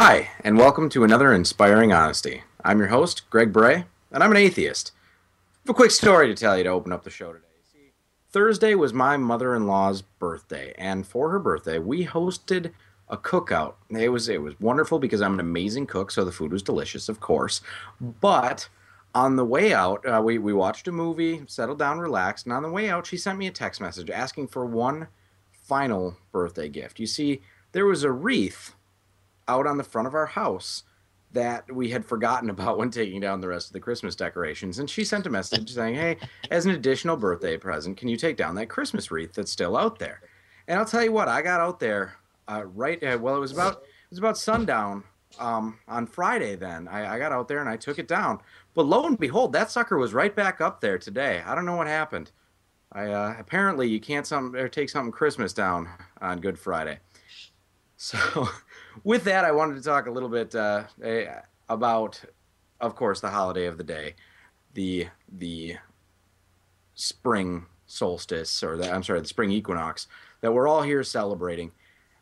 Hi, and welcome to another Inspiring Honesty. I'm your host, Greg Brahe, and I'm an atheist. I have a quick story to tell you to open up the show today. See, Thursday was my mother in law's birthday, and for her birthday, we hosted a cookout. It was it was wonderful because I'm an amazing cook, so the food was delicious, of course. But on the way out, uh, we we watched a movie, settled down, relaxed, and on the way out, she sent me a text message asking for one final birthday gift. You see, there was a wreath out on the front of our house that we had forgotten about when taking down the rest of the Christmas decorations. And she sent a message saying, Hey, as an additional birthday present, can you take down that Christmas wreath that's still out there? And I'll tell you what, I got out there uh, right, uh, well, it was about, it was about sundown um, on Friday then. I, I got out there and I took it down. But lo and behold, that sucker was right back up there today. I don't know what happened. I uh, apparently you can't some or take something Christmas down on Good Friday. So, with that, I wanted to talk a little bit uh, about, of course, the holiday of the day, the the spring solstice, or the, I'm sorry, the spring equinox that we're all here celebrating,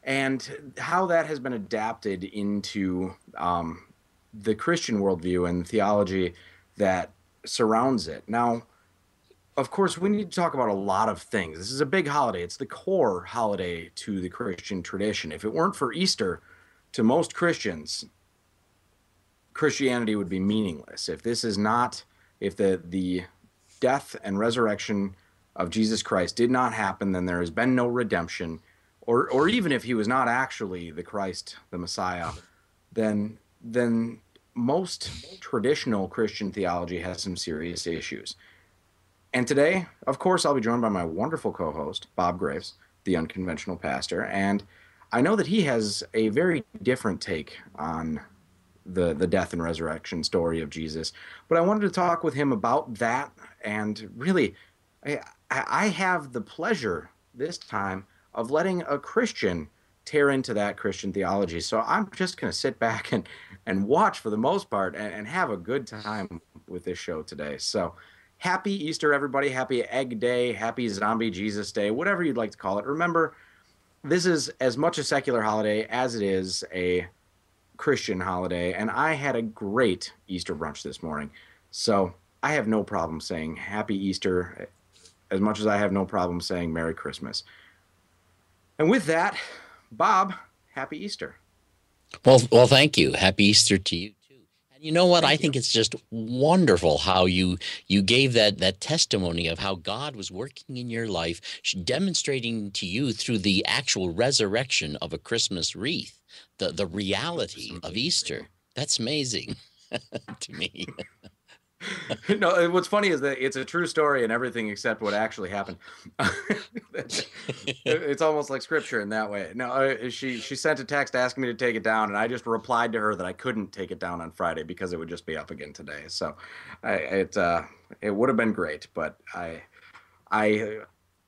and how that has been adapted into um, the Christian worldview and theology that surrounds it. Now of course, we need to talk about a lot of things. This is a big holiday. It's the core holiday to the Christian tradition. If it weren't for Easter, to most Christians, Christianity would be meaningless. If this is not, if the the death and resurrection of Jesus Christ did not happen, then there has been no redemption. Or or even if he was not actually the Christ, the Messiah, then then most traditional Christian theology has some serious issues. And today, of course, I'll be joined by my wonderful co host, Bob Greaves, the unconventional pastor. And I know that he has a very different take on the, the death and resurrection story of Jesus. But I wanted to talk with him about that. And really, I, I have the pleasure this time of letting a Christian tear into that Christian theology. So I'm just going to sit back and, and watch for the most part and, and have a good time with this show today. So, happy Easter, everybody. Happy Egg Day, happy Zombie Jesus Day, whatever you'd like to call it. Remember, this is as much a secular holiday as it is a Christian holiday. And I had a great Easter brunch this morning. So I have no problem saying Happy Easter as much as I have no problem saying Merry Christmas. And with that, Bob, Happy Easter. Well, well, thank you. Happy Easter to you you know what? Thank I you. think it's just wonderful how you you gave that that testimony of how God was working in your life, demonstrating to you through the actual resurrection of a Christmas wreath, the the reality of Easter. That's amazing to me. no, what's funny is that it's a true story and everything except what actually happened. it's almost like scripture in that way. No, she she sent a text asking me to take it down, and I just replied to her that I couldn't take it down on Friday because it would just be up again today. So, I, it uh, it would have been great, but I I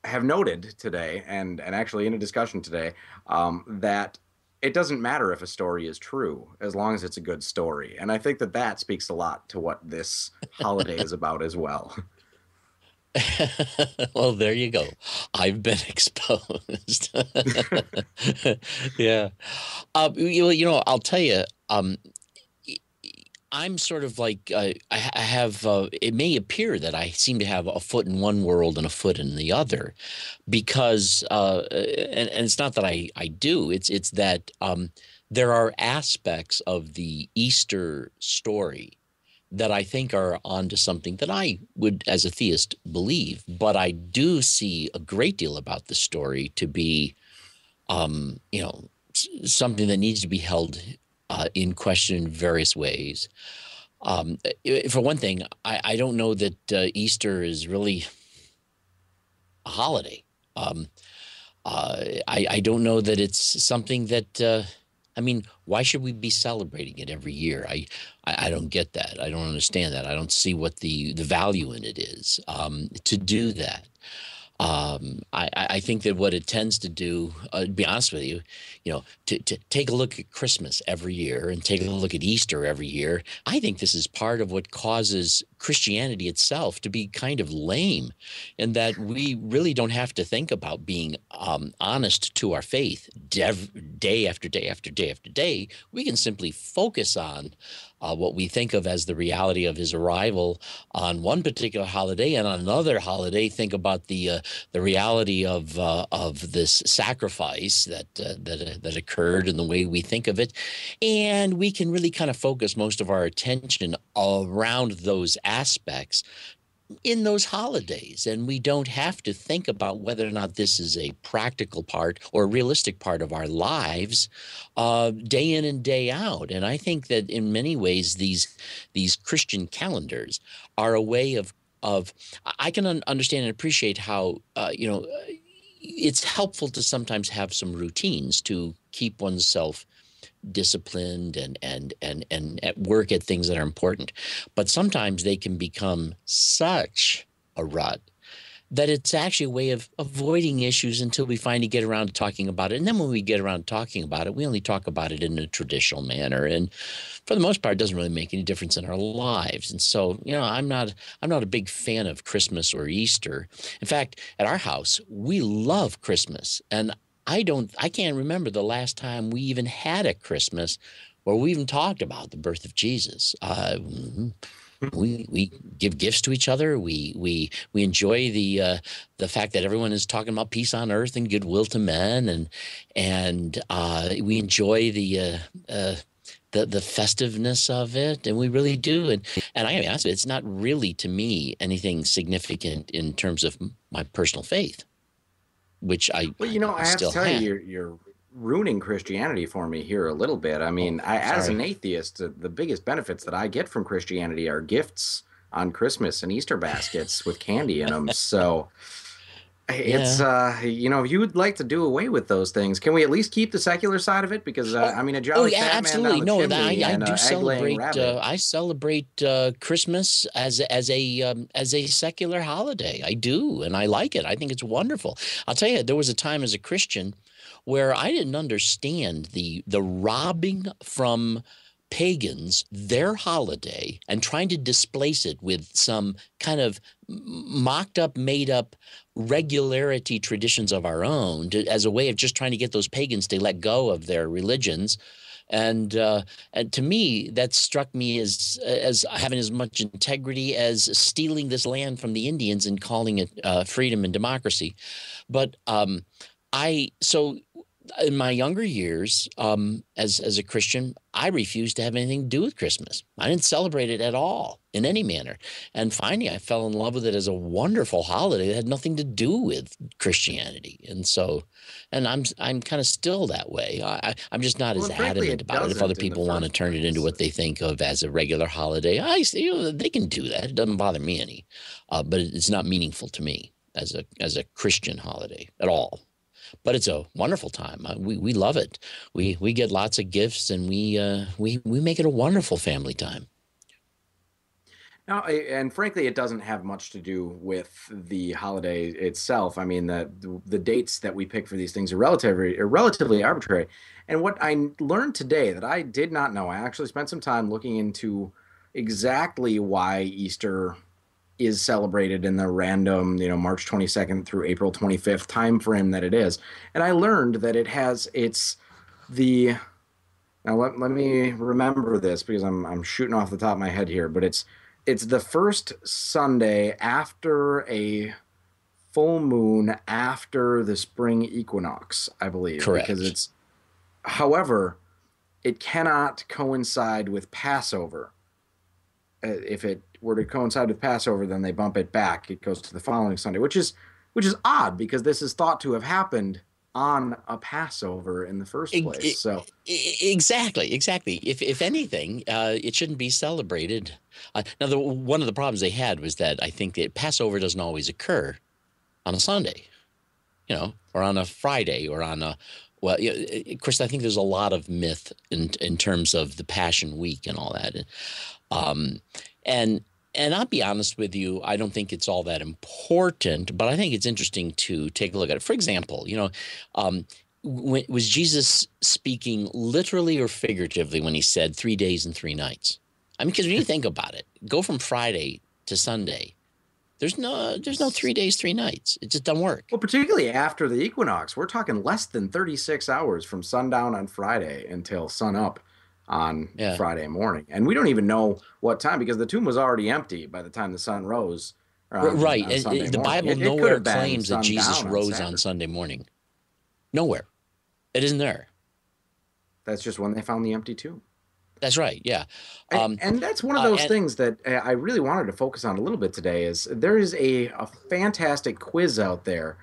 have noted today, and and actually in a discussion today, um, that it doesn't matter if a story is true as long as it's a good story. And I think that that speaks a lot to what this holiday is about as well. well, there you go. I've been exposed. yeah. Uh, you, you know, I'll tell you, um, I'm sort of like uh, I, have. Uh, it may appear that I seem to have a foot in one world and a foot in the other, because uh, and, and, it's not that I I do. It's it's that um, there are aspects of the Easter story that I think are onto something that I would, as a theist, believe. But I do see a great deal about the story to be, um, you know, something that needs to be held uh, in question in various ways. Um, for one thing, I, I don't know that uh, Easter is really a holiday. Um, uh, I, I, don't know that it's something that. Uh, I mean, why should we be celebrating it every year? I, I, I, don't get that. I don't understand that. I don't see what the the value in it is um, to do that. Um, I, I think that what it tends to do, uh, to be honest with you, you know, to, to take a look at Christmas every year and take a look at Easter every year, I think this is part of what causes Christianity itself to be kind of lame, in that we really don't have to think about being um, honest to our faith day after day after day after day. We can simply focus on uh, what we think of as the reality of his arrival on one particular holiday, and on another holiday, think about the uh, the reality of uh, of this sacrifice that uh, that uh, that occurred and the way we think of it, and we can really kind of focus most of our attention around those aspects in those holidays. And we don't have to think about whether or not this is a practical part or a realistic part of our lives uh, day in and day out. And I think that in many ways, these, these Christian calendars are a way of, of I can un- understand and appreciate how, uh, you know, it's helpful to sometimes have some routines to keep oneself disciplined and and and and at work at things that are important but sometimes they can become such a rut that it's actually a way of avoiding issues until we finally get around to talking about it and then when we get around to talking about it we only talk about it in a traditional manner and for the most part it doesn't really make any difference in our lives and so you know i'm not i'm not a big fan of christmas or easter. In fact at our house we love christmas and I don't I can't remember the last time we even had a Christmas where we even talked about the birth of Jesus. Uh, mm-hmm. we we give gifts to each other. We we we enjoy the uh, the fact that everyone is talking about peace on earth and goodwill to men, and and uh, we enjoy the. Uh, uh, the, the festiveness of it, and we really do. And and I gotta be honest, it's not really to me anything significant in terms of my personal faith which I well, you know, I, I have to tell have. you, you're, you're ruining Christianity for me here a little bit. I mean, I, as an atheist, the biggest benefits that I get from Christianity are gifts on Christmas and Easter baskets with candy in them. So it's uh you know if you would like to do away with those things. Can we at least keep the secular side of it? Because uh, i mean a jolly oh, yeah, absolutely. no that, I, I, do celebrate uh, i celebrate uh, christmas as as a um, as a secular holiday. I do and i like it. I think it's wonderful. I'll tell you there was a time as a christian where i didn't understand the the robbing from pagans their holiday and trying to displace it with some kind of mocked up, made up regularity traditions of our own to, as a way of just trying to get those pagans to let go of their religions. And uh, and to me, that struck me as as having as much integrity as stealing this land from the Indians and calling it uh, freedom and democracy. But um, I so in my younger years, um, as as a Christian, I refused to have anything to do with Christmas. I didn't celebrate it at all in any manner. And finally, I fell in love with it as a wonderful holiday that had nothing to do with Christianity. And so, and I'm I'm kind of still that way. I, am just not well, as adamant about it. If other people want to turn it into what they think of as a regular holiday, I you know, they can do that. It doesn't bother me any, uh, but it's not meaningful to me as a as a Christian holiday at all but it's a wonderful time. Uh, we we love it. We we get lots of gifts, and we uh, we we make it a wonderful family time. Now, and frankly, it doesn't have much to do with the holiday itself. I mean, the the dates that we pick for these things are relatively are relatively arbitrary. And what I learned today that I did not know, I actually spent some time looking into exactly why Easter is celebrated in the random, you know, March 22nd through April 25th time frame that it is. And I learned that it has it's the now let, let me remember this because I'm I'm shooting off the top of my head here, but it's it's the first Sunday after a full moon after the spring equinox, I believe. Correct. Because it's however, it cannot coincide with Passover. Uh, if it were to coincide with Passover, then they bump it back. It goes to the following Sunday, which is which is odd because this is thought to have happened on a Passover in the first place. So exactly, exactly. If if anything, uh, it shouldn't be celebrated. Uh, now, the, one of the problems they had was that I think that Passover doesn't always occur on a Sunday, you know, or on a Friday, or on a well, of course, I think there's a lot of myth in in terms of the Passion Week and all that. Um, and and I'll be honest with you, I don't think it's all that important, but I think it's interesting to take a look at it. For example, you know, um, when, was Jesus speaking literally or figuratively when he said three days and three nights? I mean, because when you think about it, go from Friday to Sunday. There's no, there's no three days, three nights. It just doesn't work. Well, particularly after the equinox, we're talking less than 36 hours from sundown on Friday until sun up on yeah. Friday morning, and we don't even know what time because the tomb was already empty by the time the sun rose. On, right, on and the Bible it, nowhere it claims that Jesus rose on, on Sunday morning. Nowhere, it isn't there. That's just when they found the empty tomb. That's right. Yeah, um, and, and, that's one of uh, those uh, and, things that uh, I really wanted to focus on a little bit today. Is there is a, a fantastic quiz out there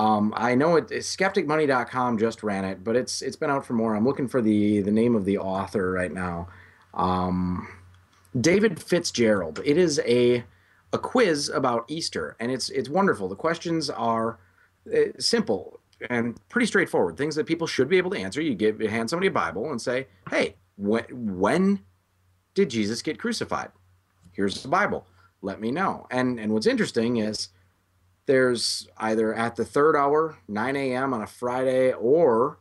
um, I know it, skepticmoney.com just ran it, but it's it's been out for more. I'm looking for the the name of the author right now. Um, David Fitzgerald. It is a a quiz about Easter, and it's it's wonderful. The questions are uh, simple and pretty straightforward. Things that people should be able to answer. You give hand somebody a Bible and say, "Hey, when when did Jesus get crucified?" Here's the Bible. Let me know. And and what's interesting is there's either at the third hour, 9 a.m. on a Friday, or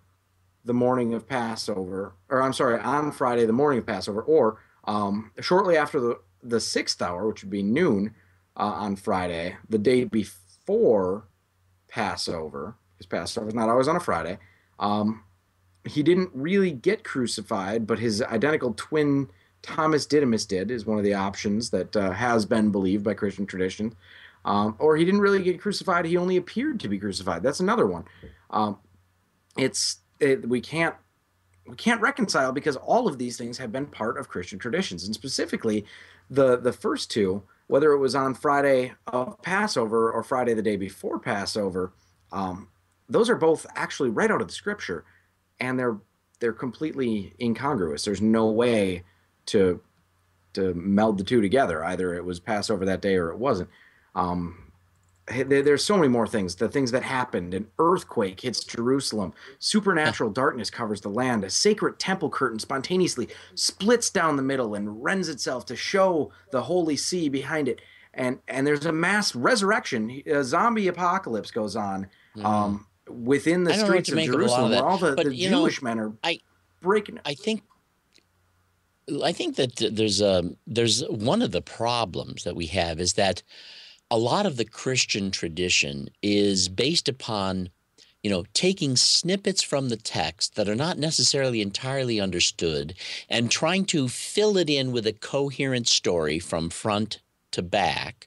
the morning of Passover, or I'm sorry, on Friday, the morning of Passover, or um, shortly after the, the sixth hour, which would be noon uh, on Friday, the day before Passover, because Passover is not always on a Friday. Um, he didn't really get crucified, but his identical twin Thomas Didymus did, is one of the options that uh, has been believed by Christian tradition. Um, or he didn't really get crucified; he only appeared to be crucified. That's another one. Um, it's it, we can't we can't reconcile because all of these things have been part of Christian traditions, and specifically the the first two, whether it was on Friday of Passover or Friday the day before Passover, um, those are both actually right out of the Scripture, and they're they're completely incongruous. There's no way to to meld the two together. Either it was Passover that day or it wasn't. Um, there's so many more things. The things that happened: an earthquake hits Jerusalem, supernatural darkness covers the land, a sacred temple curtain spontaneously splits down the middle and rends itself to show the holy sea behind it, and and there's a mass resurrection. A zombie apocalypse goes on mm-hmm. um, within the streets of Jerusalem, of where all the, the Jewish know, men are I, breaking. I think I think that there's a there's one of the problems that we have is that a lot of the Christian tradition is based upon, you know, taking snippets from the text that are not necessarily entirely understood and trying to fill it in with a coherent story from front to back.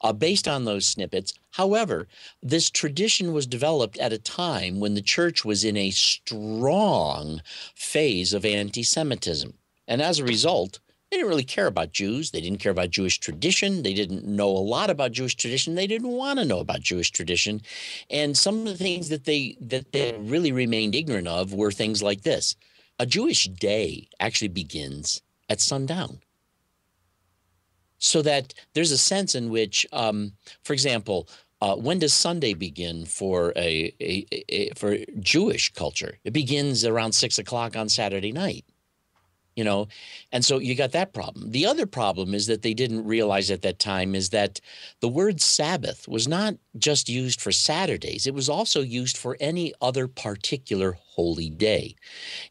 Uh, based on those snippets. However, this tradition was developed at a time when the church was in a strong phase of anti Semitism. And as a result, they didn't really care about Jews. They didn't care about Jewish tradition. They didn't know a lot about Jewish tradition. They didn't want to know about Jewish tradition. And some of the things that they that they really remained ignorant of were things like this. A Jewish day actually begins at sundown. So that there's a sense in which, um, for example, uh, when does Sunday begin for a, a, a, for Jewish culture? It begins around six o'clock on Saturday night you know and so you got that problem. The other problem is that they didn't realize at that time is that the word sabbath was not just used for saturdays it was also used for any other particular holy day.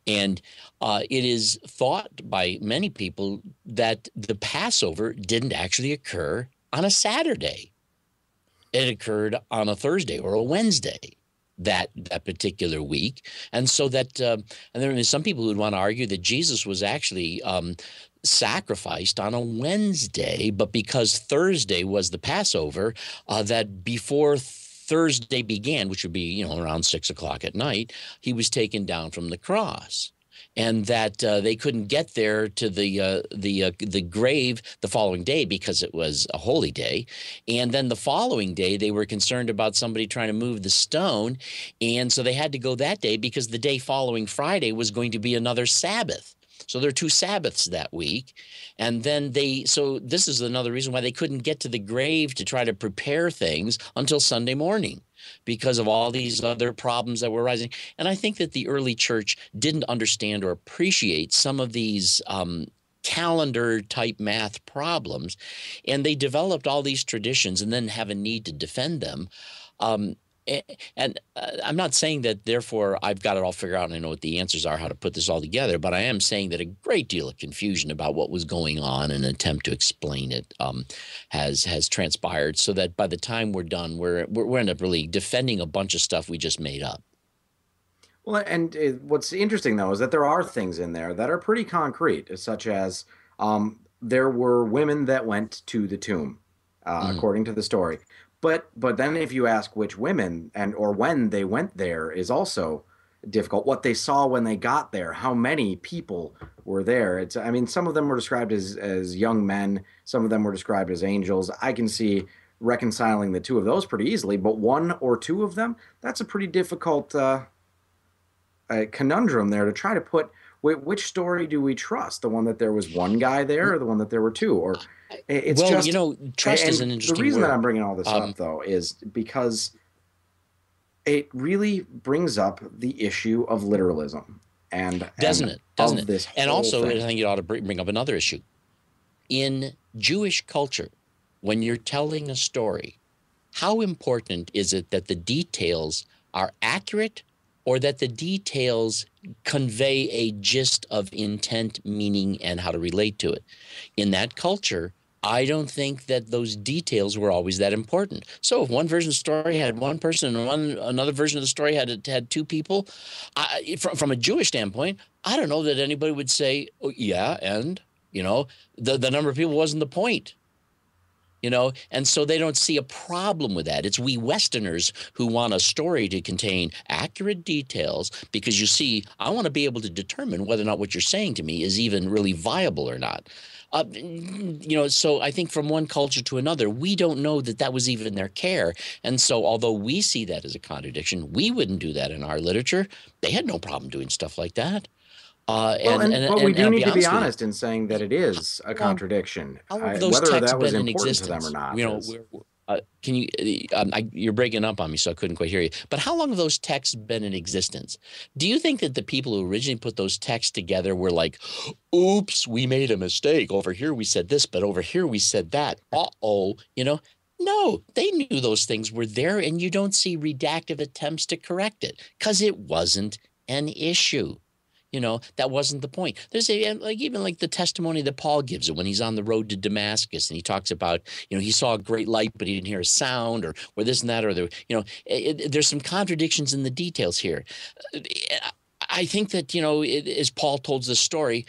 And uh, it is thought by many people that the passover didn't actually occur on a saturday. It occurred on a thursday or a wednesday that that particular week, and so that uh, and there are some people who would want to argue that Jesus was actually um, sacrificed on a Wednesday, but because Thursday was the Passover, uh, that before. Thursday began, which would be you know around six o'clock at night, he was taken down from the cross and that uh, they couldn't get there to the uh, the uh, the grave the following day because it was a holy day, and then the following day they were concerned about somebody trying to move the stone, and so they had to go that day because the day following Friday was going to be another Sabbath. So there are two Sabbaths that week. And then they, so this is another reason why they couldn't get to the grave to try to prepare things until Sunday morning because of all these other problems that were rising. And I think that the early church didn't understand or appreciate some of these um, calendar type math problems. And they developed all these traditions and then have a need to defend them. Um, and uh, I'm not saying that therefore I've got it all figured out and I know what the answers are, how to put this all together, but I am saying that a great deal of confusion about what was going on and an attempt to explain it um, has has transpired so that by the time we're done, we're, we're, we end up really defending a bunch of stuff we just made up. Well, and it, what's interesting though is that there are things in there that are pretty concrete, such as um, there were women that went to the tomb, uh, mm. according to the story. But but then if you ask which women and or when they went there is also difficult. What they saw when they got there, how many people were there? It's I mean some of them were described as as young men, some of them were described as angels. I can see reconciling the two of those pretty easily, but one or two of them, that's a pretty difficult uh, conundrum there to try to put which story do we trust? The one that there was one guy there, or the one that there were two? Or it's well, just you know, trust is an interesting. The reason word. that I'm bringing all this um, up, though, is because it really brings up the issue of literalism, and doesn't and it? Doesn't it? This and also, thing. I think it ought to bring up another issue. In Jewish culture, when you're telling a story, how important is it that the details are accurate or that the details convey a gist of intent, meaning, and how to relate to it. In that culture, I don't think that those details were always that important. So if one version of the story had one person and one another version of the story had it had two people, I, from, from a Jewish standpoint, I don't know that anybody would say, oh, "Yeah," and you know, the the number of people wasn't the point you know? And so they don't see a problem with that. It's we westerners who want a story to contain accurate details because you see i want to be able to determine whether or not what you're saying to me is even really viable or not. Uh, you know so i think from one culture to another we don't know that that was even their care. And so although we see that as a contradiction we wouldn't do that in our literature. They had no problem doing stuff like that uh, well, and, and, but we do need to be honest in saying that it is a contradiction. Those I, texts that was been in important existence. to them or not. You know, is, uh, can you? Uh, um, I, you're breaking up on me, so I couldn't quite hear you. But how long have those texts been in existence? Do you think that the people who originally put those texts together were like, "Oops, we made a mistake. Over here we said this, but over here we said that." Uh oh, you know. No, they knew those things were there, and you don't see redactive attempts to correct it because it wasn't an issue. You know, that wasn't the point. There's a, like even like the testimony that Paul gives it when he's on the road to Damascus and he talks about, you know, he saw a great light, but he didn't hear a sound or, or this and that, or the, you know, it, it, there's some contradictions in the details here. I think that, you know, it, as Paul told the story,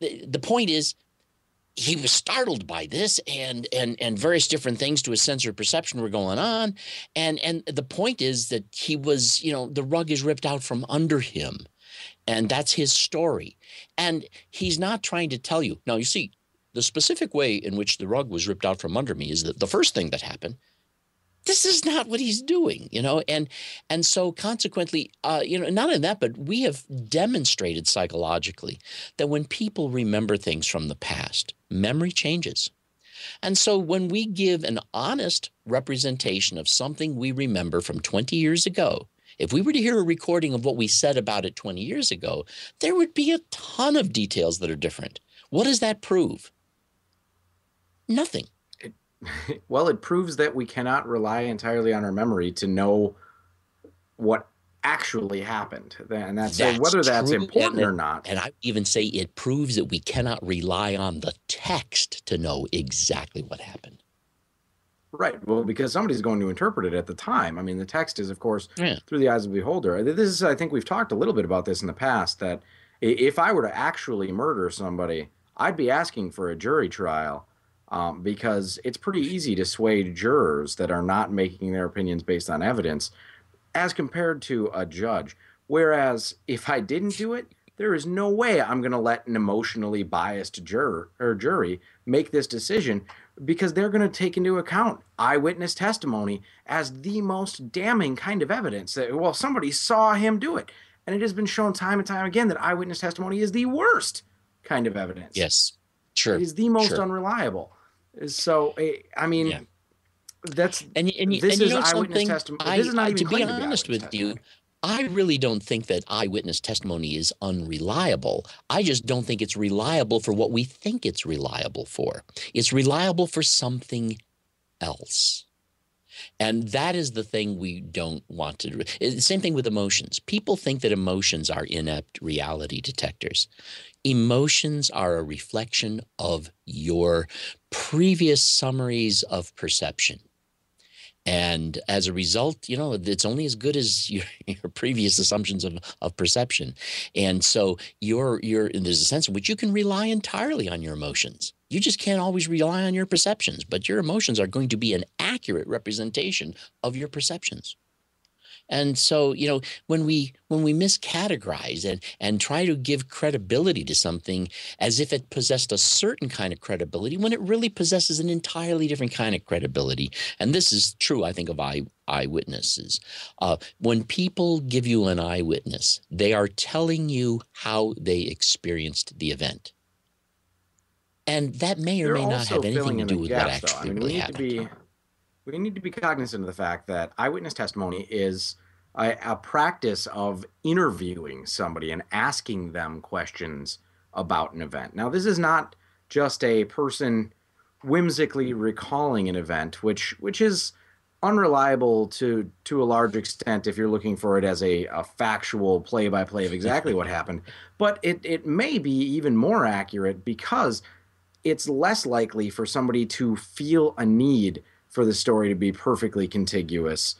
the, the point is he was startled by this and and and various different things to his sensory perception were going on and and the point is that he was you know the rug is ripped out from under him and that's his story. And he's not trying to tell you. Now, you see, the specific way in which the rug was ripped out from under me is that the first thing that happened this is not what he's doing you know and and so consequently uh, you know not in that but we have demonstrated psychologically that when people remember things from the past memory changes and so when we give an honest representation of something we remember from 20 years ago if we were to hear a recording of what we said about it 20 years ago, there would be a ton of details that are different. What does that prove? Nothing. It, well, it proves that we cannot rely entirely on our memory to know what actually happened. And that's, that's whether that's important or not. And I even say it proves that we cannot rely on the text to know exactly what happened. Right. Well, because somebody's going to interpret it at the time. I mean, the text is, of course, yeah. through the eyes of the beholder. This is, I think, we've talked a little bit about this in the past. That if I were to actually murder somebody, I'd be asking for a jury trial um, because it's pretty easy to sway jurors that are not making their opinions based on evidence, as compared to a judge. Whereas if I didn't do it, there is no way I'm going to let an emotionally biased juror or jury make this decision because they're going to take into account eyewitness testimony as the most damning kind of evidence that well somebody saw him do it. And it has been shown time and time again that eyewitness testimony is the worst kind of evidence. Yes. Sure. It is the most sure. unreliable. So eh, i mean yeah. that's and, and, this and is you know eyewitness testimony. This is not I, even to be honest with testimony. you I really don't think that eyewitness testimony is unreliable. I just don't think it's reliable for what we think it's reliable for. It's reliable for something else. And that is the thing we don't want to do. Same thing with emotions. People think that emotions are inept reality detectors. Emotions are a reflection of your previous summaries of perception. And as a result, you know, it's only as good as your, your previous assumptions of, of perception. And so you're you're there's a sense in which you can rely entirely on your emotions. You just can't always rely on your perceptions, but your emotions are going to be an accurate representation of your perceptions. And so, you know, when we when we miscategorize and and try to give credibility to something as if it possessed a certain kind of credibility when it really possesses an entirely different kind of credibility, and this is true, I think, of eye eyewitnesses. Uh, when people give you an eyewitness, they are telling you how they experienced the event. And that may or They're may not have anything to do with what gaps, though. I actually mean, we really happened. be we need to be cognizant of the fact that eyewitness testimony is a, a practice of interviewing somebody and asking them questions about an event. Now, this is not just a person whimsically recalling an event, which which is unreliable to to a large extent if you're looking for it as a, a factual play by play of exactly what happened. But it, it may be even more accurate because it's less likely for somebody to feel a need for the story to be perfectly contiguous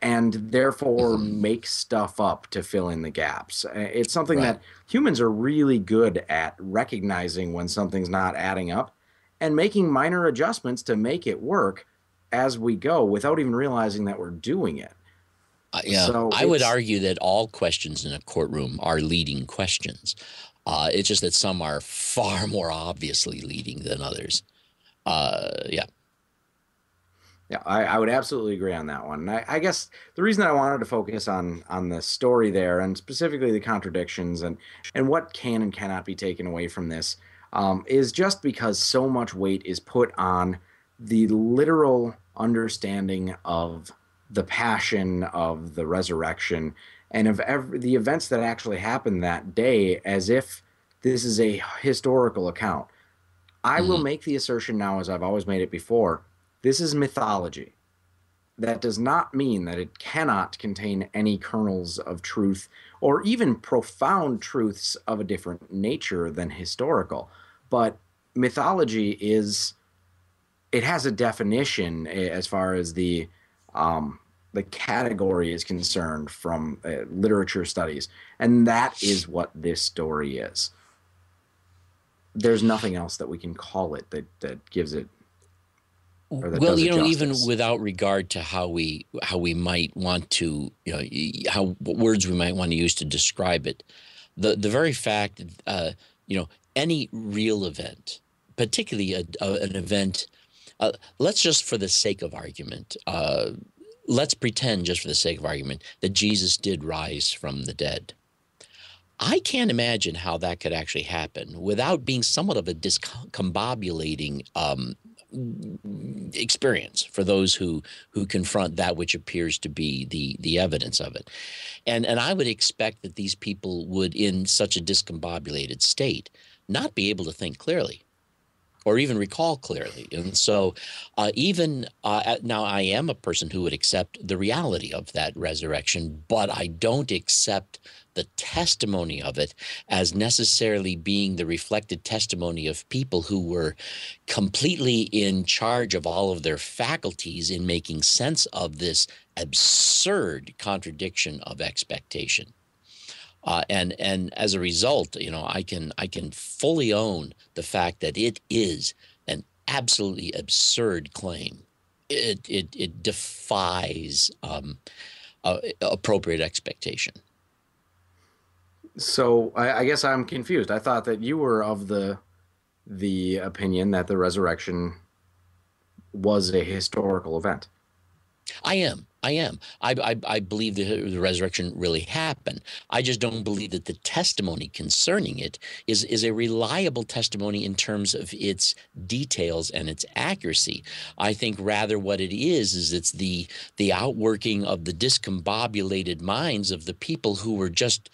and therefore Mhm. make stuff up to fill in the gaps. Uh, It's something Right. that humans are really good at recognizing when something's not adding up and making minor adjustments to make it work as we go without even realizing that we're doing it. Uh, yeah, So I would argue that all questions in a courtroom are leading questions. Uh, it's just that some are far more obviously leading than others. Uh, yeah, Yeah, I, I would absolutely agree on that one. And I, I guess the reason I wanted to focus on on the story there and specifically the contradictions and and what can and cannot be taken away from this um, is just because so much weight is put on the literal understanding of the passion of the resurrection and of every, the events that actually happened that day as if this is a historical account. I will Mhm. make the assertion now, as I've always made it before this is mythology. That does not mean that it cannot contain any kernels of truth or even profound truths of a different nature than historical. But mythology is, it has a definition eh, as far as the, um, the category is concerned from uh, literature studies. And that is what this story is. There's nothing else that we can call it that, that gives it well, you know, even without regard to how we how we might want to, you know, how what words we might want to use to describe it, the the very fact, uh, you know, any real event, particularly a, a, an event, uh, let's just for the sake of argument, uh, let's pretend just for the sake of argument that Jesus did rise from the dead. I can't imagine how that could actually happen without being somewhat of a discombobulating um, experience for those who who confront that which appears to be the the evidence of it. And and i would expect that these people would in such a discombobulated state not be able to think clearly or even recall clearly. And so uh, even uh, now i am a person who would accept the reality of that resurrection but i don't accept the testimony of it as necessarily being the reflected testimony of people who were completely in charge of all of their faculties in making sense of this absurd contradiction of expectation. Uh, and and as a result, you know, I can I can fully own the fact that it is an absolutely absurd claim. It it it defies um, uh, appropriate expectation. So I, I guess I'm confused. I thought that you were of the the opinion that the resurrection was a historical event. I am. I am. I, I, I believe the, the, resurrection really happened. I just don't believe that the testimony concerning it is, is a reliable testimony in terms of its details and its accuracy. I think rather what it is is it's the the outworking of the discombobulated minds of the people who were just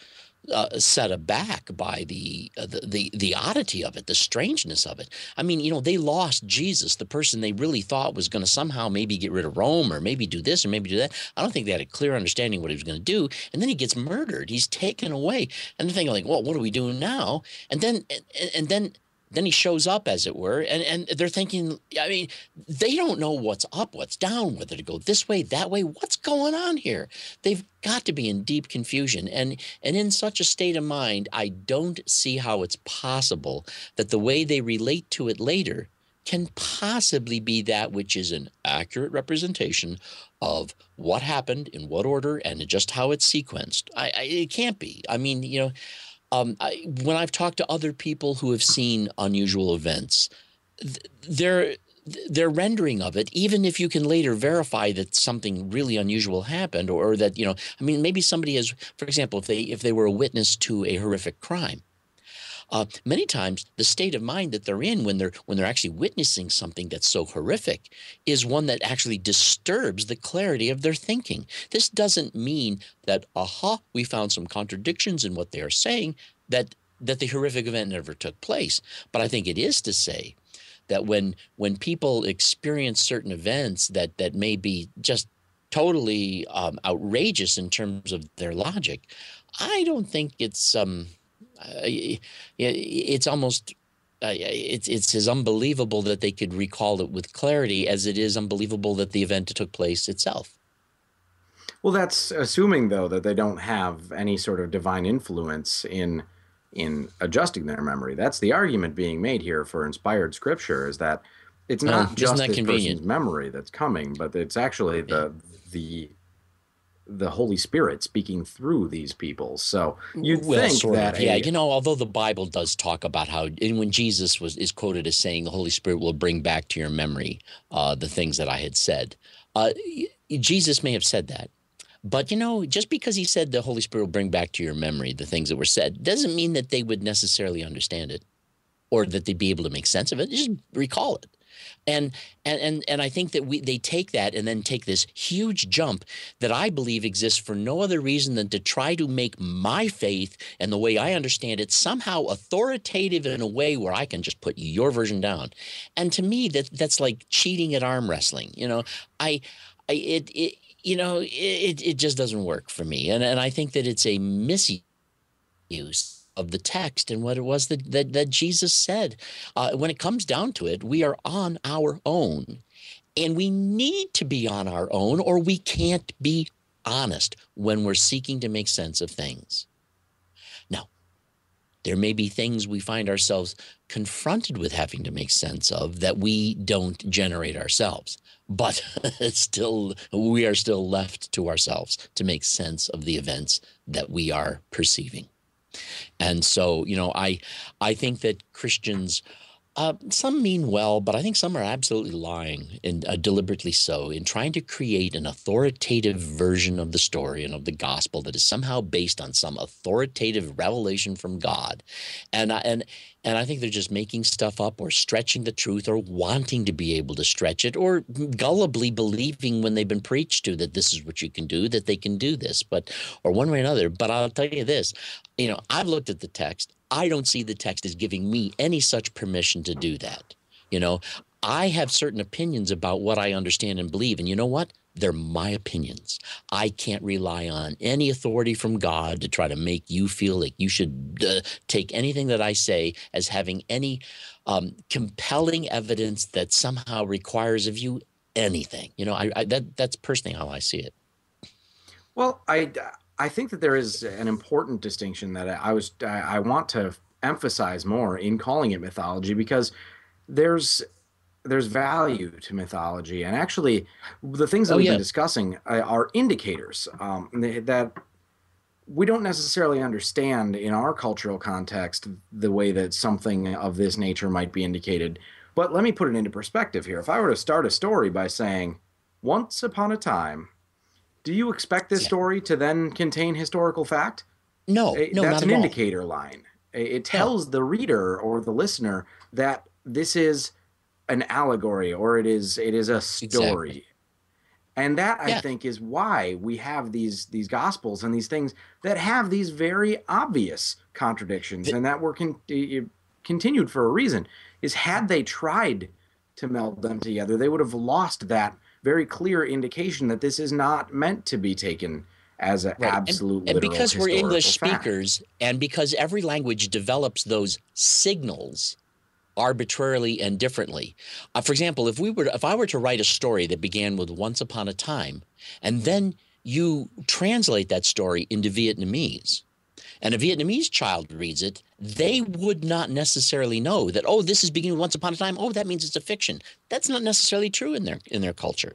uh, set aback by the, uh, the, the the oddity of it, the strangeness of it. I mean, you know, they lost Jesus, the person they really thought was going to somehow maybe get rid of Rome or maybe do this or maybe do that. I don't think they had a clear understanding what he was going to do. And then he gets murdered. He's taken away, and they're thinking like, well, what are we doing now? And then and, and then then he shows up as it were and and they're thinking i mean they don't know what's up what's down whether to go this way that way what's going on here? They've got to be in deep confusion and and in such a state of mind i don't see how it's possible that the way they relate to it later can possibly be that which is an accurate representation of what happened in what order and just how it's sequenced. I, I it can't be. I mean you know um, I, when I've talked to other people who have seen unusual events, th- their their rendering of it, even if you can later verify that something really unusual happened, or, or that you know, I mean, maybe somebody has, for example, if they if they were a witness to a horrific crime, uh, many times, the state of mind that they're in when they're when they're actually witnessing something that's so horrific is one that actually disturbs the clarity of their thinking. This doesn't mean that aha, we found some contradictions in what they are saying that that the horrific event never took place. But I think it is to say that when when people experience certain events that that may be just totally um, outrageous in terms of their logic, I don't think it's um, it's almost uh, it's it's as unbelievable that they could recall it with clarity as it is unbelievable that the event took place itself. Well, that's assuming though that they don't have any sort of divine influence in in adjusting their memory. That's the argument being made here for inspired scripture is that it's not just that this convenient? person's memory that's coming, but it's actually the the the Holy Spirit speaking through these people. So you well, think that of, yeah, a, you know, although the Bible does talk about how and when Jesus was is quoted as saying the Holy Spirit will bring back to your memory uh, the things that I had said. Uh, Jesus may have said that. But you know, just because he said the Holy Spirit will bring back to your memory the things that were said doesn't mean that they would necessarily understand it or that they'd be able to make sense of it. Just recall it. And and and and I think that we they take that and then take this huge jump that I believe exists for no other reason than to try to make my faith and the way I understand it somehow authoritative in a way where I can just put your version down. And to me that that's like cheating at arm wrestling. You know, I, I it it you know it it just doesn't work for me. And and I think that it's a misuse of the text and what it was that, that, that Jesus said. Uh, when it comes down to it, we are on our own. And we need to be on our own, or we can't be honest when we're seeking to make sense of things. Now, there may be things we find ourselves confronted with having to make sense of that we don't generate ourselves, but still we are still left to ourselves to make sense of the events that we are perceiving. And so, you know, I I think that Christians uh, some mean well, but I think some are absolutely lying, and uh, deliberately so, in trying to create an authoritative version of the story and of the gospel that is somehow based on some authoritative revelation from God, and uh, and and I think they're just making stuff up or stretching the truth or wanting to be able to stretch it or gullibly believing when they've been preached to that this is what you can do, that they can do this, but or one way or another. But I'll tell you this, you know, I've looked at the text. I don't see the text as giving me any such permission to do that. You know, I have certain opinions about what I understand and believe. And you know what? They're my opinions. I can't rely on any authority from God to try to make you feel like you should uh, take anything that I say as having any um, compelling evidence that somehow requires of you anything. You know, I, I that that's personally how I see it. Well, I I think that there is an important distinction that I was I want to emphasize more in calling it mythology because there's there's value to mythology and actually the things that oh, we've yeah. been discussing uh, are indicators um, that we don't necessarily understand in our cultural context the way that something of this nature might be indicated but let me put it into perspective here if i were to start a story by saying once upon a time. Do you expect this yeah. story to then contain historical fact? No, no, that's an indicator line. It tells the reader or the listener that this is an allegory or it is it is a story. Exactly. And that I think is why we have these these gospels and these things that have these very obvious contradictions the, and that were con- continued for a reason. Is had they tried to meld them together, they would have lost that very clear indication that this is not meant to be taken as an right. absolute and, and because we're English fact. speakers and because every language develops those signals arbitrarily and differently. Uh, for example, if we were if I were to write a story that began with once upon a time and then you translate that story into Vietnamese and a Vietnamese child reads it, they would not necessarily know that oh this is beginning with once upon a time. Oh, that means it's a fiction. That's not necessarily true in their in their culture.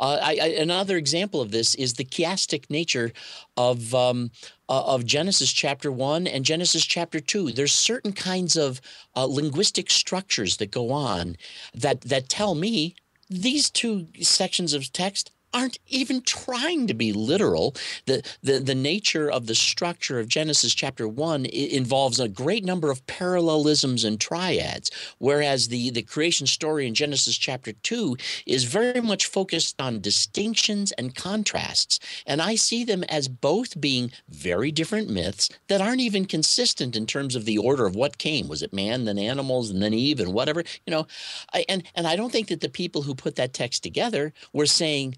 Uh, I, I, another example of this is the chiastic nature of um, uh, of Genesis chapter one and Genesis chapter two. There's certain kinds of uh, linguistic structures that go on that that tell me these two sections of text aren't even trying to be literal. The, the, the nature of the structure of Genesis chapter 1 involves a great number of parallelisms and triads, whereas the, the creation story in Genesis chapter 2 is very much focused on distinctions and contrasts. And I see them as both being very different myths that aren't even consistent in terms of the order of what came. Was it man, then animals, and then Eve, and whatever? You know, I, and, and I don't think that the people who put that text together were saying,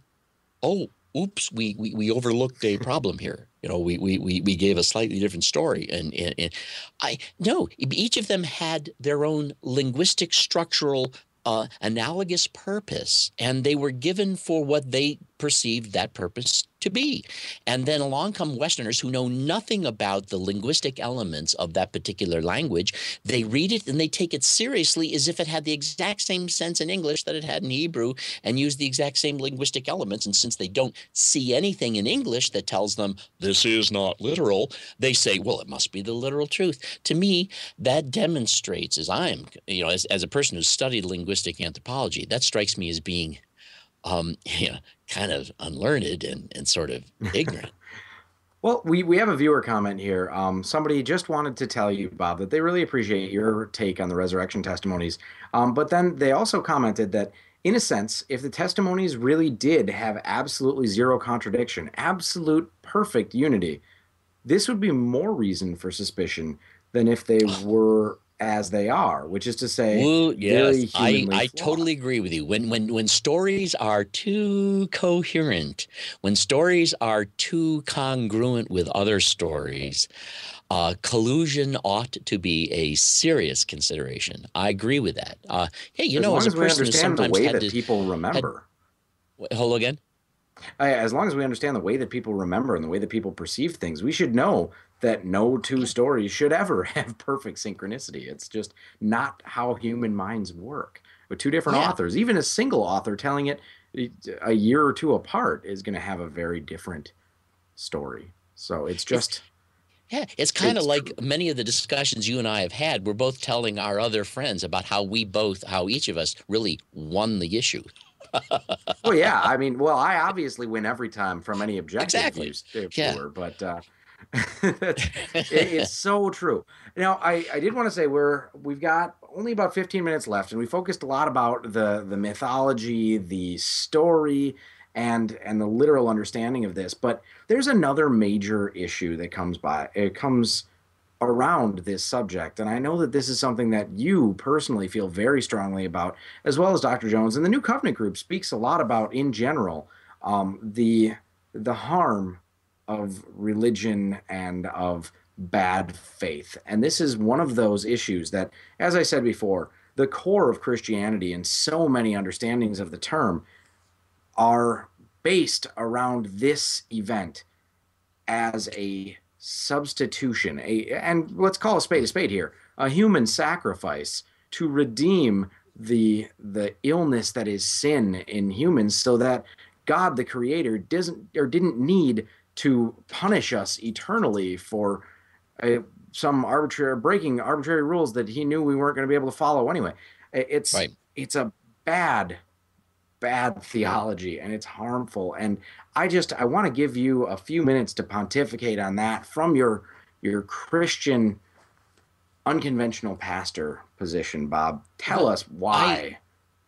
oh, oops, we, we, we overlooked a problem here. You know, we, we, we, we gave a slightly different story. And, and, and I, no, each of them had their own linguistic structural uh, analogous purpose, and they were given for what they perceived that purpose to be. And then along come Westerners who know nothing about the linguistic elements of that particular language. They read it and they take it seriously as if it had the exact same sense in English that it had in Hebrew and use the exact same linguistic elements. And since they don't see anything in English that tells them this is not literal, they say, well, it must be the literal truth. To me, that demonstrates, as I am, you know, as, as a person who's studied linguistic anthropology, that strikes me as being um, you know, kind of unlearned and, and sort of ignorant. well, we, we have a viewer comment here. Um, somebody just wanted to tell you, Bob, that they really appreciate your take on the resurrection testimonies. Um, but then they also commented that, in a sense, if the testimonies really did have absolutely zero contradiction, absolute perfect unity, this would be more reason for suspicion than if they were as they are, which is to say, Ooh, yes, I, I totally agree with you. When when when stories are too coherent, when stories are too congruent with other stories, uh, collusion ought to be a serious consideration. I agree with that. Uh, hey, you as know, as a person who sometimes the way that to, people remember. Had, hold again. As long as we understand the way that people remember and the way that people perceive things, we should know that no two stories should ever have perfect synchronicity. It's just not how human minds work. With two different yeah. authors, even a single author telling it a year or two apart is going to have a very different story. So it's just. It's, yeah, it's kind of like true. many of the discussions you and I have had. We're both telling our other friends about how we both, how each of us really won the issue. well, yeah. I mean, well, I obviously win every time from any objective exactly. views, yeah. but uh, it, it's so true. Now, I, I did want to say we're we've got only about 15 minutes left, and we focused a lot about the the mythology, the story, and and the literal understanding of this. But there's another major issue that comes by. It comes around this subject, and I know that this is something that you personally feel very strongly about, as well as Dr. Jones. And the New Covenant Group speaks a lot about, in general, um, the the harm of religion and of bad faith. And this is one of those issues that, as I said before, the core of Christianity and so many understandings of the term are based around this event as a substitution, a and let's call a spade a spade here, a human sacrifice to redeem the the illness that is sin in humans so that God the creator doesn't or didn't need to punish us eternally for uh, some arbitrary breaking arbitrary rules that he knew we weren't going to be able to follow anyway. It's right. it's a bad bad theology and it's harmful. And I just I want to give you a few minutes to pontificate on that from your your Christian unconventional pastor position, Bob. Tell us why I,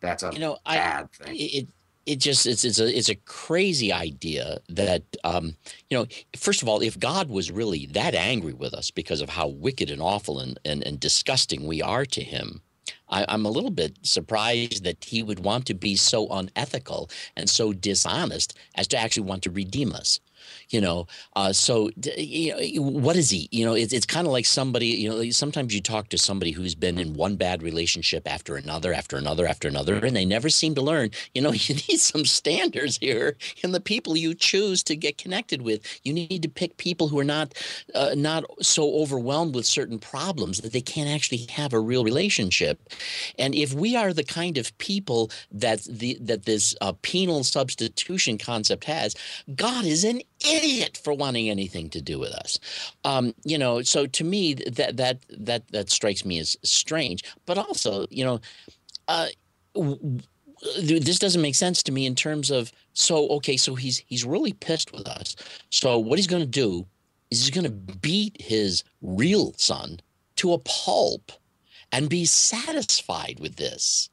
that's a you know, bad I, thing. It, it just it's it's a it's a crazy idea that um, you know first of all if God was really that angry with us because of how wicked and awful and and, and disgusting we are to him I, am a little bit surprised that he would want to be so unethical and so dishonest as to actually want to redeem us you know uh, so you know, what is he? You know it's, it's kind of like somebody you know sometimes you talk to somebody who's been in one bad relationship after another after another after another and they never seem to learn. You know you need some standards here in the people you choose to get connected with. You need to pick people who are not uh, not so overwhelmed with certain problems that they can't actually have a real relationship. And if we are the kind of people that the that this uh, penal substitution concept has god is an idiot for wanting anything to do with us. Um, you know, so to me that that that that strikes me as strange. But also, you know, uh, this doesn't make sense to me in terms of so okay, so he's he's really pissed with us. So what he's going to do is he's going to beat his real son to a pulp and be satisfied with this,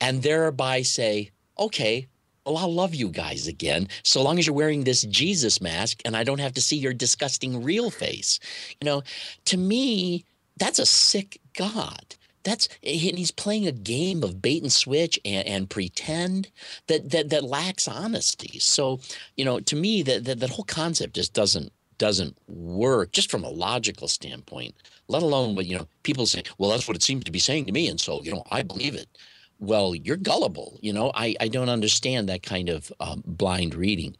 and thereby say, okay, Oh, well, I'll love you guys again, so long as you're wearing this Jesus mask and I don't have to see your disgusting real face. You know, to me, that's a sick God. That's and he's playing a game of bait and switch and, and pretend that, that that lacks honesty. So, you know, to me, that, that that whole concept just doesn't doesn't work just from a logical standpoint. Let alone what you know, people say, well, that's what it seems to be saying to me, and so you know, I believe it well, you're gullible. You know, I, I don't understand that kind of um, blind reading.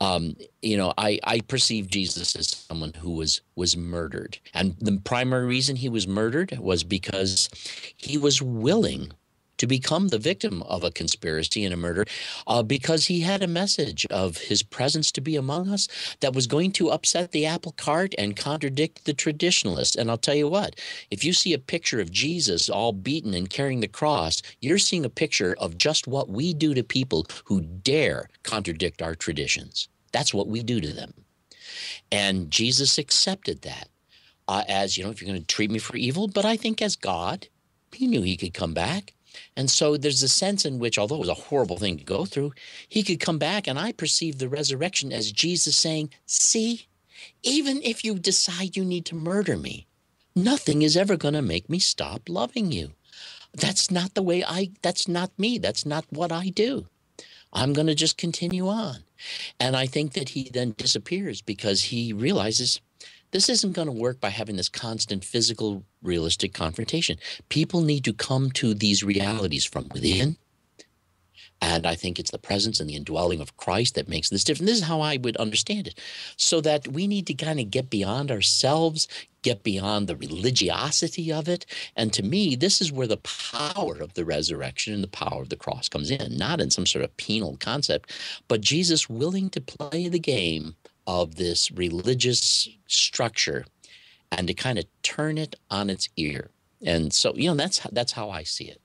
Um, you know, I, I perceive Jesus as someone who was was murdered, and the primary reason he was murdered was because he was willing to become the victim of a conspiracy and a murder uh, because he had a message of his presence to be among us that was going to upset the apple cart and contradict the traditionalists. And I'll tell you what, if you see a picture of Jesus all beaten and carrying the cross, you're seeing a picture of just what we do to people who dare contradict our traditions. That's what we do to them. And Jesus accepted that. Uh, as you know, if you're going to treat me for evil, but I think as God, he knew he could come back and so there's a sense in which, although it was a horrible thing to go through, he could come back. And I perceive the resurrection as Jesus saying, See, even if you decide you need to murder me, nothing is ever going to make me stop loving you. That's not the way I, that's not me. That's not what I do. I'm going to just continue on. And I think that he then disappears because he realizes this isn't going to work by having this constant physical, realistic confrontation. People need to come to these realities from within. And I think it's the presence and the indwelling of Christ that makes this different. This is how I would understand it. So that we need to kind of get beyond ourselves, get beyond the religiosity of it. And to me, this is where the power of the resurrection and the power of the cross comes in, not in some sort of penal concept, but Jesus willing to play the game of this religious structure and to kind of turn it on its ear. And so, you know, that's that's how I see it.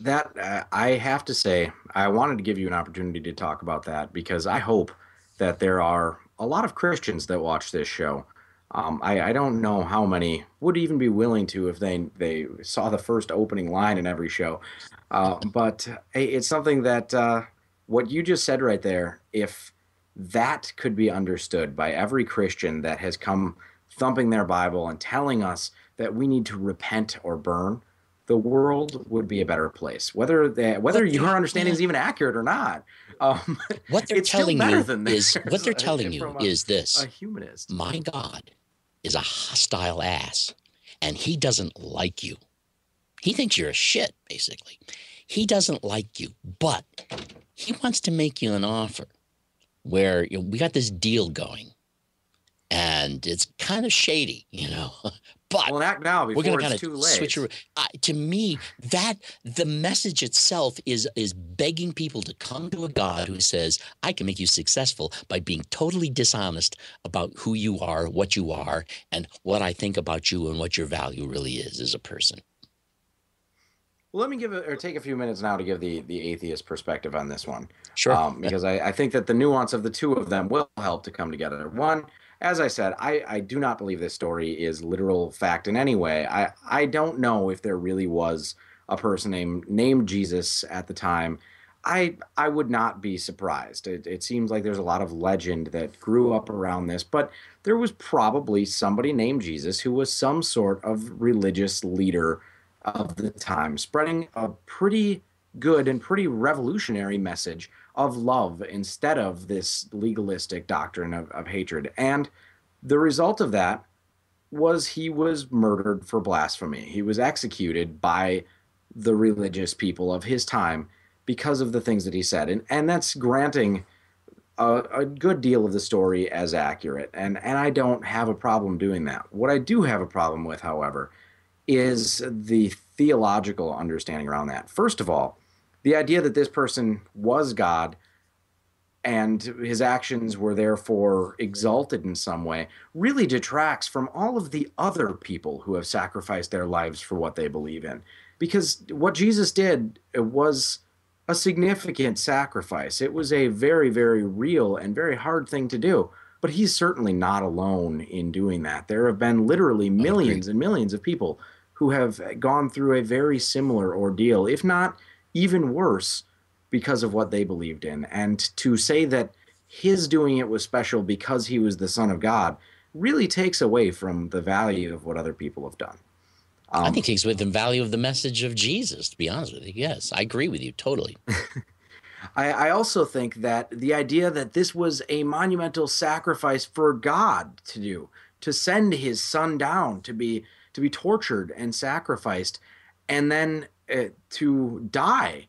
That uh, I have to say, I wanted to give you an opportunity to talk about that because I hope that there are a lot of Christians that watch this show. Um, I, I, don't know how many would even be willing to if they they saw the first opening line in every show. Uh, but it's something that uh, what you just said right there. If that could be understood by every Christian that has come thumping their Bible and telling us that we need to repent or burn, the world would be a better place. Whether they, whether your understanding is even accurate or not, um, what they're telling you is what they're telling you a, is this: a humanist. My God is a hostile ass, and he doesn't like you. He thinks you're a shit, basically. He doesn't like you, but he wants to make you an offer where you know, we got this deal going and it's kind of shady, you know. But well, act now before we're going to kind of switch. Uh, to me, that the message itself is is begging people to come to a God who says, "I can make you successful by being totally dishonest about who you are, what you are, and what I think about you, and what your value really is as a person." Well, let me give it or take a few minutes now to give the the atheist perspective on this one. Sure. Um, because I, I think that the nuance of the two of them will help to come together. One, as I said, I, I do not believe this story is literal fact in any way. I, I don't know if there really was a person named named Jesus at the time. I I would not be surprised. It, it seems like there's a lot of legend that grew up around this, but there was probably somebody named Jesus who was some sort of religious leader of the time, spreading a pretty good and pretty revolutionary message of love instead of this legalistic doctrine of, of hatred. And the result of that was he was murdered for blasphemy. He was executed by the religious people of his time because of the things that he said. And and that's granting a, a, good deal of the story as accurate. And and I don't have a problem doing that. What I do have a problem with, however, is the theological understanding around that. First of all, the idea that this person was God and his actions were therefore exalted in some way really detracts from all of the other people who have sacrificed their lives for what they believe in. Because what Jesus did was a significant sacrifice. It was a very, very real and very hard thing to do. But he's certainly not alone in doing that. There have been literally millions and millions of people who have gone through a very similar ordeal, if not even worse, because of what they believed in. And to say that his doing it was special because he was the Son of God really takes away from the value of what other people have done. Um, I think takes away the value of the message of Jesus, to be honest with you. Yes, I agree with you totally. I, I, also think that the idea that this was a monumental sacrifice for God to do, to send his son down to be to be tortured and sacrificed, and then uh, to die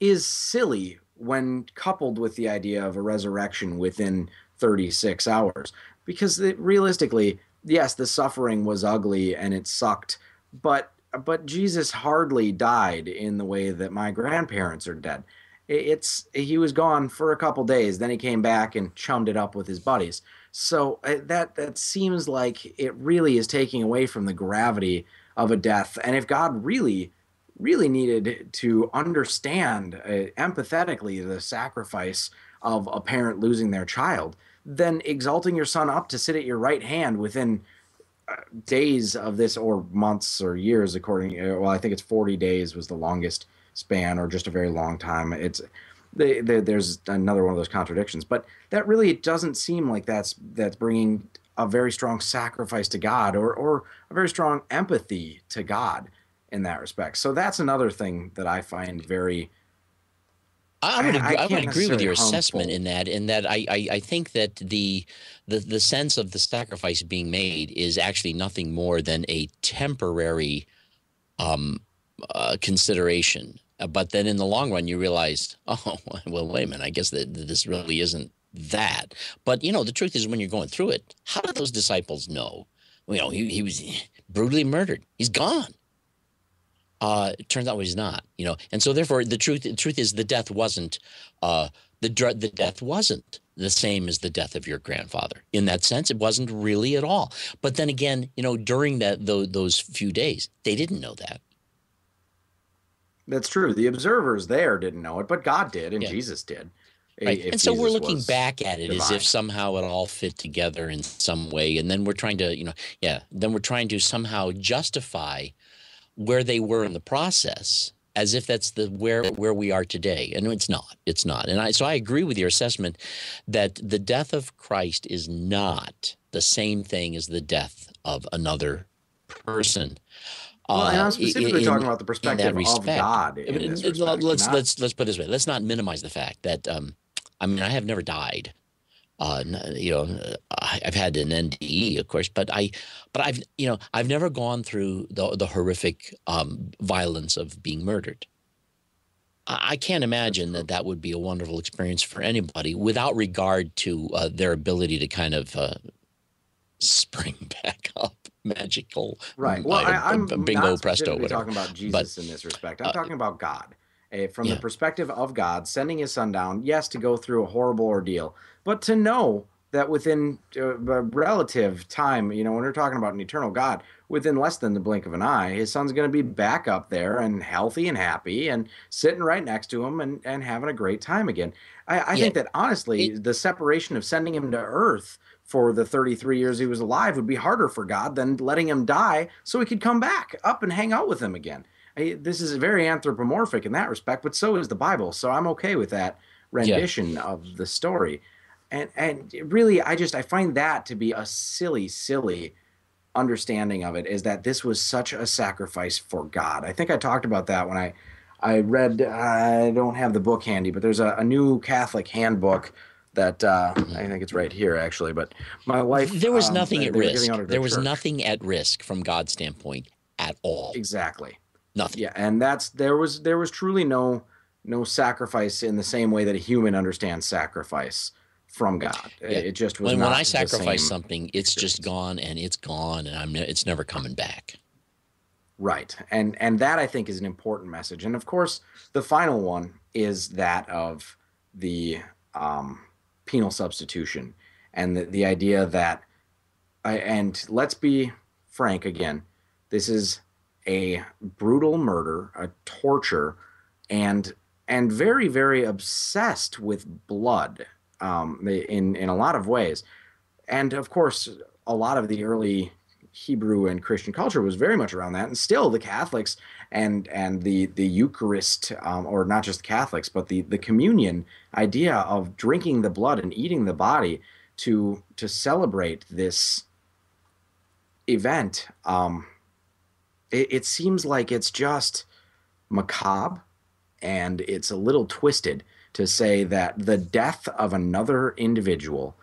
is silly when coupled with the idea of a resurrection within 36 hours. Because it, realistically, yes, the suffering was ugly and it sucked, but but Jesus hardly died in the way that my grandparents are dead. It's he was gone for a couple days, then he came back and chummed it up with his buddies. So uh, that that seems like it really is taking away from the gravity of a death. And if God really really needed to understand uh, empathetically the sacrifice of a parent losing their child, then exalting your son up to sit at your right hand within uh, days of this or months or years according uh, well i think it's 40 days was the longest span or just a very long time it's they, they, there's another one of those contradictions but that really it doesn't seem like that's that's bringing a very strong sacrifice to god or or a very strong empathy to god in that respect. So that's another thing that I find very. I would agree, I, I would agree with your assessment in that. In that, I, I, I think that the the the sense of the sacrifice being made is actually nothing more than a temporary um, uh, consideration. Uh, but then in the long run, you realize, oh well, wait a minute. I guess that, this really isn't that. But you know, the truth is, when you're going through it, how did those disciples know? You know, he, he was brutally murdered. He's gone uh, it turns out he's not, you know. And so therefore the truth the truth is the death wasn't uh, the the death wasn't the same as the death of your grandfather. In that sense, it wasn't really at all. But then again, you know, during that those few days, they didn't know that. That's true. The observers there didn't know it, but God did, and yeah. Jesus did. Right. And so Jesus we're looking back at it divine. as if somehow it all fit together in some way. And then we're trying to, you know, yeah, then we're trying to somehow justify where they were in the process as if that's the where where we are today and it's not it's not and i so i agree with your assessment that the death of christ is not the same thing as the death of another person well, and I'm uh, specifically in, talking about the perspective of God. let's let's let's put it this way. Let's not minimize the fact that um, I mean I have never died uh, you know, I've had an NDE, of course, but I, but I've, you know, I've never gone through the the horrific um, violence of being murdered. I can't imagine that that would be a wonderful experience for anybody, without regard to uh, their ability to kind of uh, spring back up, magical. Right. Well, I, am bingo not presto. Whatever. Talking about Jesus but, in this respect, I'm uh, talking about God. Uh, from yeah. the perspective of God, sending His Son down, yes, to go through a horrible ordeal, but to know that within uh, relative time, you know, when we're talking about an eternal God, within less than the blink of an eye, his son's going to be back up there and healthy and happy and sitting right next to him and, and having a great time again. I, I yeah. think that honestly, it, the separation of sending him to earth for the 33 years he was alive would be harder for God than letting him die so he could come back up and hang out with him again. I, this is very anthropomorphic in that respect, but so is the Bible. So I'm okay with that rendition yeah. of the story. And and really I just I find that to be a silly silly understanding of it is that this was such a sacrifice for God. I think I talked about that when I I read I don't have the book handy, but there's a, a new Catholic handbook that uh, I think it's right here actually. But my wife, there was um, nothing at risk. There was church. nothing at risk from God's standpoint at all. Exactly. Nothing. Yeah, and that's there was there was truly no no sacrifice in the same way that a human understands sacrifice from God. Yeah. It just was. When, when I sacrifice something, it's experience. just gone and it's gone, and I'm ne- it's never coming back. Right, and and that I think is an important message. And of course, the final one is that of the um, penal substitution. And the, the idea that I, and let's be frank again this is a brutal murder a torture and and very very obsessed with blood um, in in a lot of ways. And of course a lot of the early Hebrew and Christian culture was very much around that, and still the Catholics and and the the Eucharist, um, or not just Catholics, but the the communion idea of drinking the blood and eating the body to to celebrate this event. Um, it, it seems like it's just macabre, and it's a little twisted to say that the death of another individual,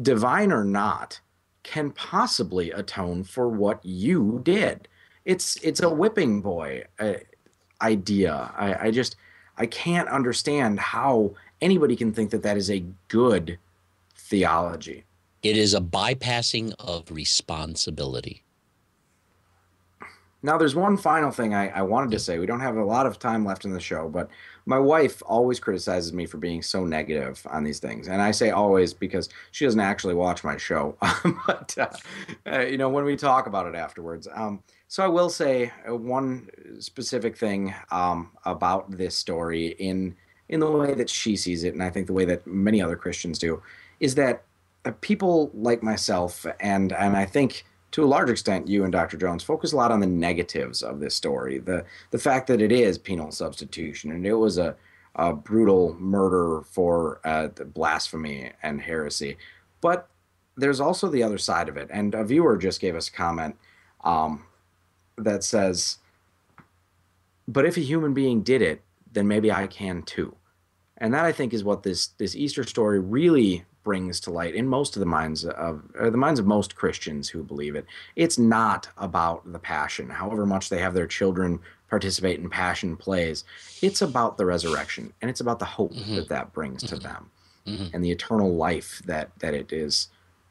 divine or not can possibly atone for what you did. It's it's a whipping boy uh, idea. I, I just I can't understand how anybody can think that that is a good theology. It is a bypassing of responsibility. Now, there's one final thing I, I, wanted to say. We don't have a lot of time left in the show, but my wife always criticizes me for being so negative on these things. And I say always because she doesn't actually watch my show. but, uh, uh, you know, when we talk about it afterwards. Um, so I will say uh, one specific thing um, about this story in in the way that she sees it, and I think the way that many other Christians do, is that uh, people like myself and and I think to a large extent, you and Dr. Jones focus a lot on the negatives of this story. The the fact that it is penal substitution and it was a, a brutal murder for uh, blasphemy and heresy. But there's also the other side of it. And a viewer just gave us a comment um, that says, "But if a human being did it, then maybe I can too." And that I think is what this this Easter story really brings to light in most of the minds of the minds of most Christians who believe it. It's not about the passion, however much they have their children participate in passion plays. It's about the resurrection, and it's about the hope mm-hmm. that that brings mm-hmm. to them, mm-hmm. and the eternal life that that it is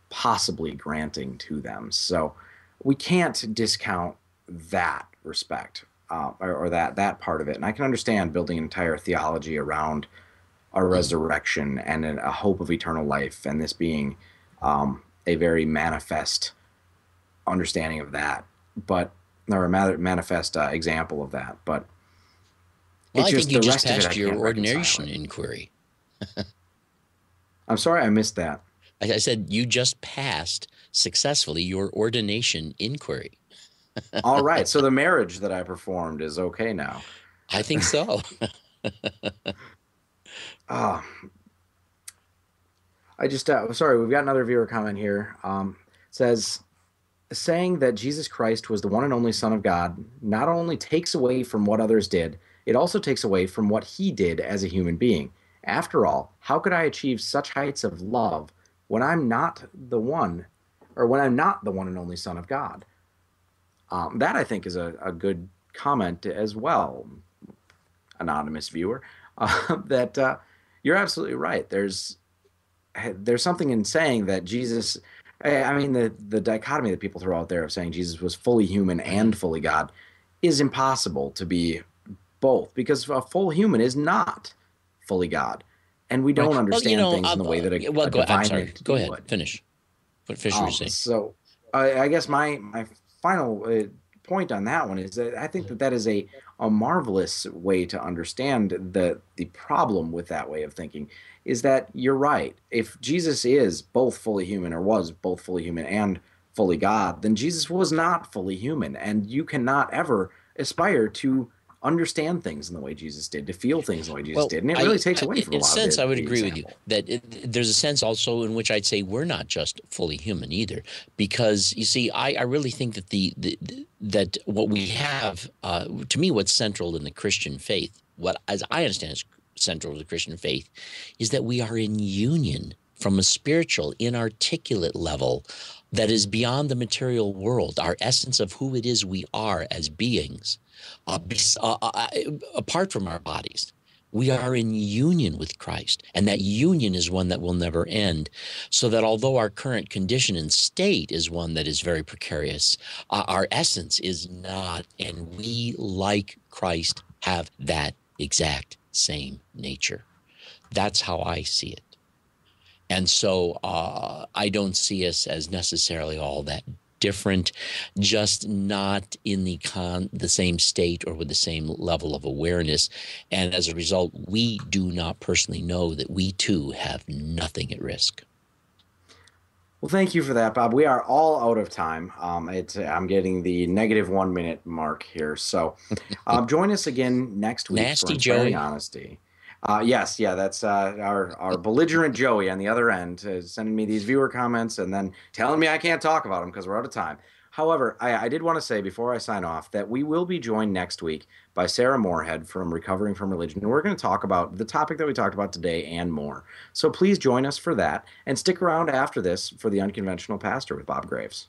possibly granting to them. So we can't discount that respect uh, or, or that that part of it. And I can understand building an entire theology around a resurrection and a hope of eternal life, and this being um, a very manifest understanding of that, but or a manifest uh, example of that. But well, I think you just passed your ordination inquiry. I'm sorry, I missed that. I, I said you just passed successfully your ordination inquiry. All right, so the marriage that I performed is okay now. I think so. Uh, I just uh, sorry, we've got another viewer comment here. Um, says saying that Jesus Christ was the one and only Son of God not only takes away from what others did, it also takes away from what he did as a human being. After all, how could I achieve such heights of love when I'm not the one, or when I'm not the one and only Son of God? Um, that I think is a, a good comment as well, anonymous viewer. Uh, that uh, you're absolutely right. There's there's something in saying that Jesus. I mean, the the dichotomy that people throw out there of saying Jesus was fully human and fully God is impossible to be both because a full human is not fully God. and we don't right. understand well, you know, things I'll, in the way that a, well, a go, divine I'm sorry. Go ahead, would. finish. What Fisher um, saying. So, I, I, guess my my final uh, point on that one is that I think that that is a a marvelous way to understand the the problem with that way of thinking is that you're right. If Jesus is both fully human or was both fully human and fully God, then Jesus was not fully human, and you cannot ever aspire to understand things in the way Jesus did, to feel things in the way Jesus well, did, and it really I, takes away from in a lot sense, I would agree example. with you that it, there's a sense also in which I'd say we're not just fully human either, because you see, I, I really think that the, the that what we have, uh, to me, what's central in the Christian faith, what as I understand is central to the Christian faith, is that we are in union from a spiritual, inarticulate level that is beyond the material world, our essence of who it is we are as beings uh, uh, uh, uh, apart from our bodies. We are in union with Christ, and that union is one that will never end. So that although our current condition and state is one that is very precarious, uh, our essence is not. And we, like Christ, have that exact same nature. That's how I see it. And so uh, I don't see us as necessarily all that different, just not in the con the same state or with the same level of awareness. And as a result, we do not personally know that we too have nothing at risk. Well, thank you for that, Bob. We are all out of time. Um, it's I'm getting the negative one minute mark here. So, um, join us again next week Nasty for Joey. Honesty. Uh, yes, yeah, that's uh, our our belligerent Joey on the other end uh, sending me these viewer comments and then telling me I can't talk about them because we're out of time. However, I, I did want to say before I sign off that we will be joined next week by Sarah Morehead from Recovering from Religion. And we're going to talk about the topic that we talked about today and more. So please join us for that and stick around after this for The Unconventional Pastor with Bob Greaves.